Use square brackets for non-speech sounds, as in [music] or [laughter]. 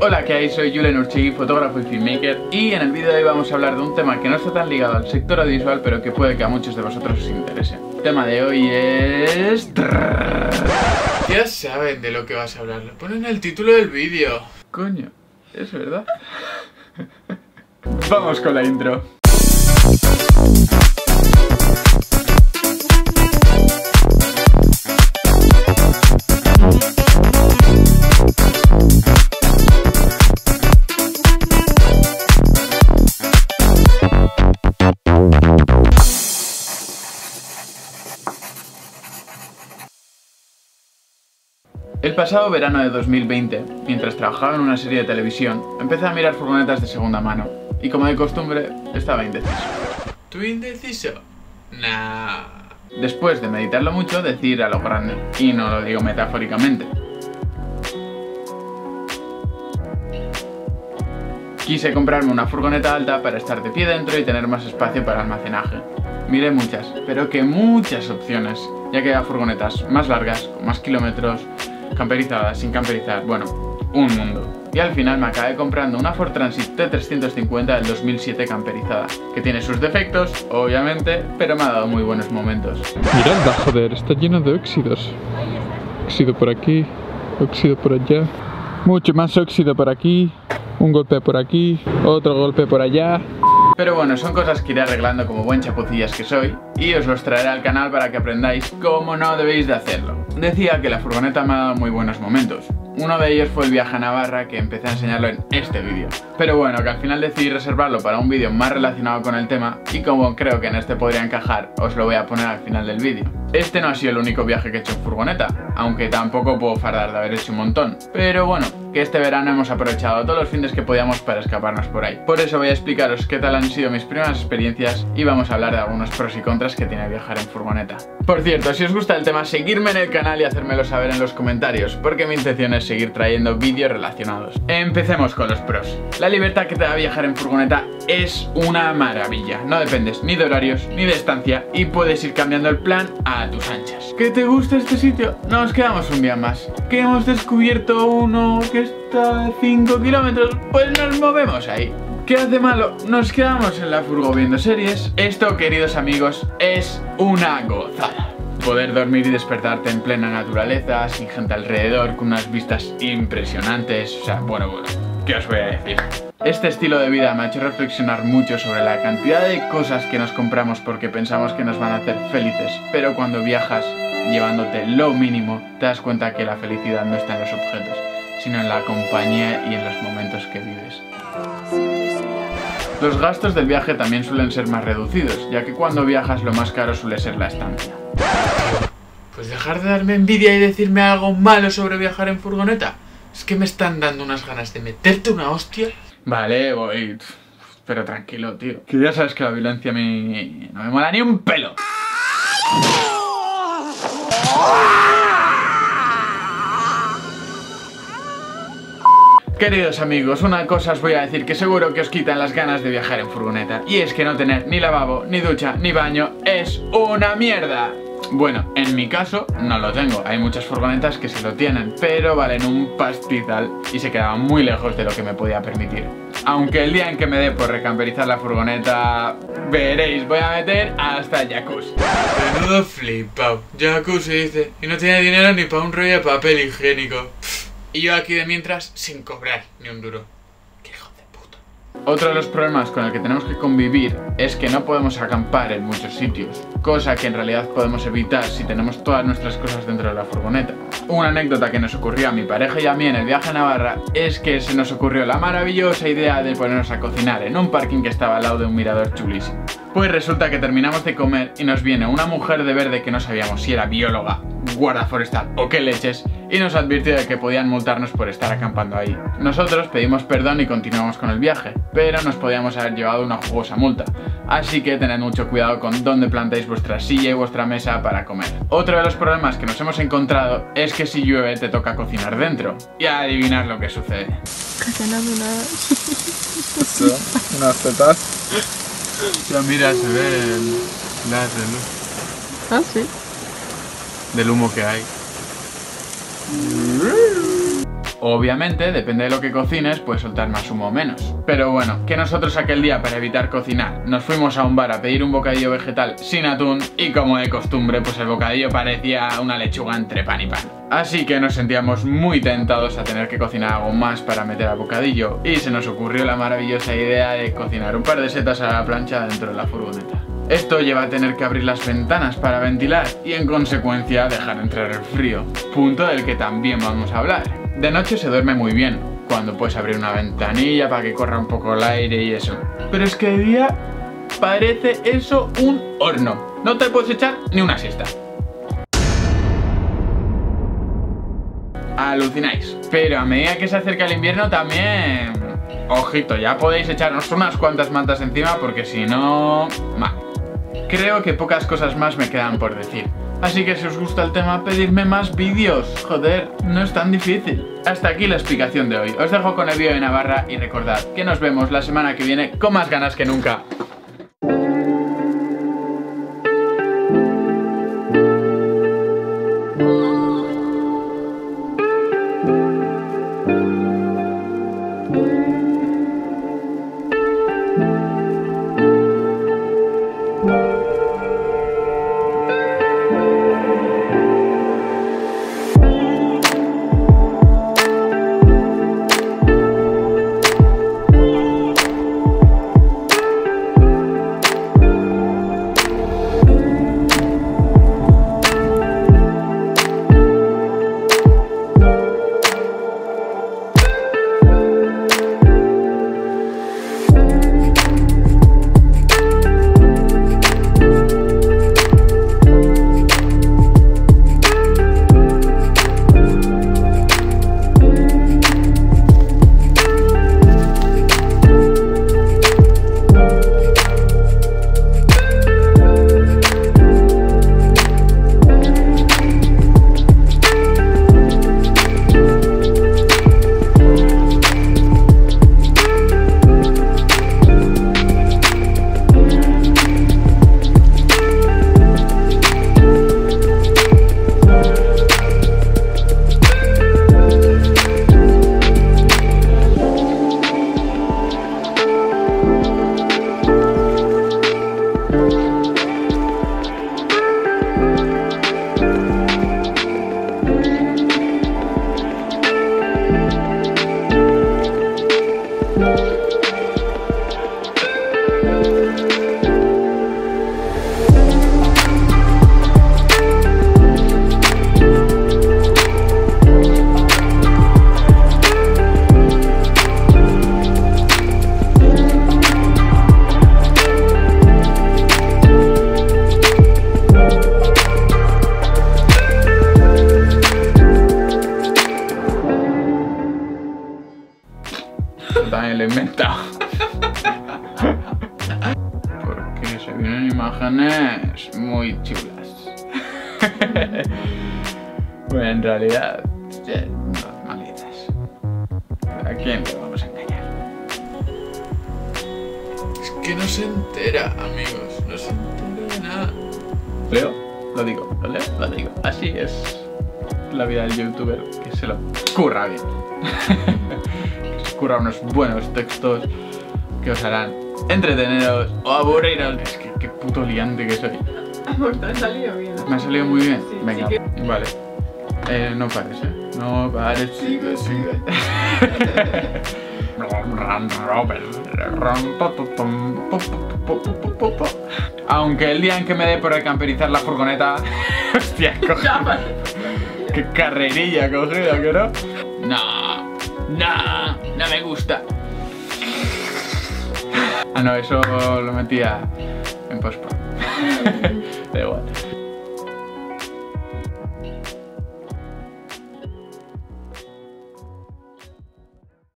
Hola, ¿qué hay? Soy Julen Urchigui, fotógrafo y filmmaker y en el vídeo de hoy vamos a hablar de un tema que no está tan ligado al sector audiovisual pero que puede que a muchos de vosotros os interese. El tema de hoy es... Ya saben de lo que vas a hablar, lo ponen en el título del vídeo. Coño, es verdad. [laughs] vamos con la intro. El pasado verano de 2020, mientras trabajaba en una serie de televisión, empecé a mirar furgonetas de segunda mano y como de costumbre estaba indeciso. ¿Tú indeciso? Nah. Después de meditarlo mucho, decir a lo grande, y no lo digo metafóricamente. Quise comprarme una furgoneta alta para estar de pie dentro y tener más espacio para almacenaje. Miré muchas, pero que muchas opciones, ya que había furgonetas más largas, con más kilómetros, camperizadas, sin camperizar, bueno, un mundo. Y al final me acabé comprando una Ford Transit T350 del 2007 camperizada, que tiene sus defectos, obviamente, pero me ha dado muy buenos momentos. Miranda, joder, está lleno de óxidos. Óxido por aquí, óxido por allá. Mucho más óxido por aquí. Un golpe por aquí, otro golpe por allá. Pero bueno, son cosas que iré arreglando como buen chapucillas que soy y os los traeré al canal para que aprendáis cómo no debéis de hacerlo. Decía que la furgoneta me ha dado muy buenos momentos. Uno de ellos fue el viaje a Navarra que empecé a enseñarlo en este vídeo. Pero bueno, que al final decidí reservarlo para un vídeo más relacionado con el tema y como creo que en este podría encajar, os lo voy a poner al final del vídeo. Este no ha sido el único viaje que he hecho en furgoneta, aunque tampoco puedo fardar de haber hecho un montón. Pero bueno, que este verano hemos aprovechado todos los fines que podíamos para escaparnos por ahí. Por eso voy a explicaros qué tal han sido mis primeras experiencias y vamos a hablar de algunos pros y contras que tiene viajar en furgoneta. Por cierto, si os gusta el tema, seguirme en el canal y hacérmelo saber en los comentarios, porque mi intención es seguir trayendo vídeos relacionados. Empecemos con los pros. La libertad que te da viajar en furgoneta es una maravilla. No dependes ni de horarios ni de estancia y puedes ir cambiando el plan a tus anchas. ¿Que te gusta este sitio? Nos quedamos un día más. ¿Que hemos descubierto uno que está a 5 kilómetros? Pues nos movemos ahí. ¿Qué hace malo? Nos quedamos en la furgo viendo series. Esto, queridos amigos, es una gozada. Poder dormir y despertarte en plena naturaleza, sin gente alrededor, con unas vistas impresionantes. O sea, bueno, bueno, ¿qué os voy a decir? Este estilo de vida me ha hecho reflexionar mucho sobre la cantidad de cosas que nos compramos porque pensamos que nos van a hacer felices, pero cuando viajas llevándote lo mínimo, te das cuenta que la felicidad no está en los objetos, sino en la compañía y en los momentos que vives. Los gastos del viaje también suelen ser más reducidos, ya que cuando viajas lo más caro suele ser la estancia. Pues dejar de darme envidia y decirme algo malo sobre viajar en furgoneta. Es que me están dando unas ganas de meterte una hostia. Vale, voy. Pero tranquilo, tío. Que ya sabes que la violencia a mí no me mola ni un pelo. Queridos amigos, una cosa os voy a decir que seguro que os quitan las ganas de viajar en furgoneta. Y es que no tener ni lavabo, ni ducha, ni baño es una mierda. Bueno, en mi caso no lo tengo, hay muchas furgonetas que sí lo tienen, pero valen un pastizal y se quedaban muy lejos de lo que me podía permitir. Aunque el día en que me dé por recamperizar la furgoneta, veréis, voy a meter hasta el jacuzzi. Menudo flipao, jacuzzi dice, y no tiene dinero ni para un rollo de papel higiénico. Y yo aquí de mientras sin cobrar ni un duro. ¡Qué hijo de puta! Otro de los problemas con el que tenemos que convivir es que no podemos acampar en muchos sitios, cosa que en realidad podemos evitar si tenemos todas nuestras cosas dentro de la furgoneta. Una anécdota que nos ocurrió a mi pareja y a mí en el viaje a Navarra es que se nos ocurrió la maravillosa idea de ponernos a cocinar en un parking que estaba al lado de un mirador chulísimo. Pues resulta que terminamos de comer y nos viene una mujer de verde que no sabíamos si era bióloga, guarda forestal o qué leches y nos advirtió de que podían multarnos por estar acampando ahí. Nosotros pedimos perdón y continuamos con el viaje, pero nos podíamos haber llevado una jugosa multa, así que tened mucho cuidado con dónde plantéis vuestra silla y vuestra mesa para comer. Otro de los problemas que nos hemos encontrado es que si llueve te toca cocinar dentro, y adivinar lo que sucede. Cocinando unas... Unas tetas. Ya mira, se ve el de luz, Ah, sí. del humo que hay. Obviamente, depende de lo que cocines, puedes soltar más humo o menos. Pero bueno, que nosotros aquel día, para evitar cocinar, nos fuimos a un bar a pedir un bocadillo vegetal sin atún y como de costumbre, pues el bocadillo parecía una lechuga entre pan y pan. Así que nos sentíamos muy tentados a tener que cocinar algo más para meter al bocadillo y se nos ocurrió la maravillosa idea de cocinar un par de setas a la plancha dentro de la furgoneta. Esto lleva a tener que abrir las ventanas para ventilar y en consecuencia dejar entrar el frío, punto del que también vamos a hablar. De noche se duerme muy bien, cuando puedes abrir una ventanilla para que corra un poco el aire y eso. Pero es que de día parece eso un horno. No te puedes echar ni una siesta. Alucináis. Pero a medida que se acerca el invierno también... Ojito, ya podéis echarnos unas cuantas mantas encima porque si no... Creo que pocas cosas más me quedan por decir. Así que si os gusta el tema, pedirme más vídeos. Joder, no es tan difícil. Hasta aquí la explicación de hoy. Os dejo con el vídeo de Navarra y recordad que nos vemos la semana que viene con más ganas que nunca. Porque se vienen imágenes muy chulas. [laughs] bueno, en realidad, normalitas. ¿A quién le vamos a engañar? Es que no se entera, amigos. No se entera de nada. Leo, lo digo, lo leo, lo digo. Así es la vida del youtuber que se lo curra bien. [laughs] que se curra unos buenos textos que os harán entreteneros o aburriros. Es que qué puto liante que soy. Amor, te ha salido bien. Me ha salido muy bien. Sí, Venga, sí vale. Eh, no pares, ¿eh? No pares. Sigue, sigue. Aunque el día en que me dé por recamperizar la furgoneta. Hostia, vale. Qué carrerilla cogido, ¿que no? No, no, no me gusta. Ah, no, eso lo metía en postpro. [laughs] da igual.